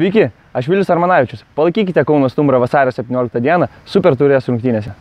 Sveiki, aš Vilius Armanavičius. Palaikykite Kauno stumbrą vasario 17 dieną Super turės rungtynėse.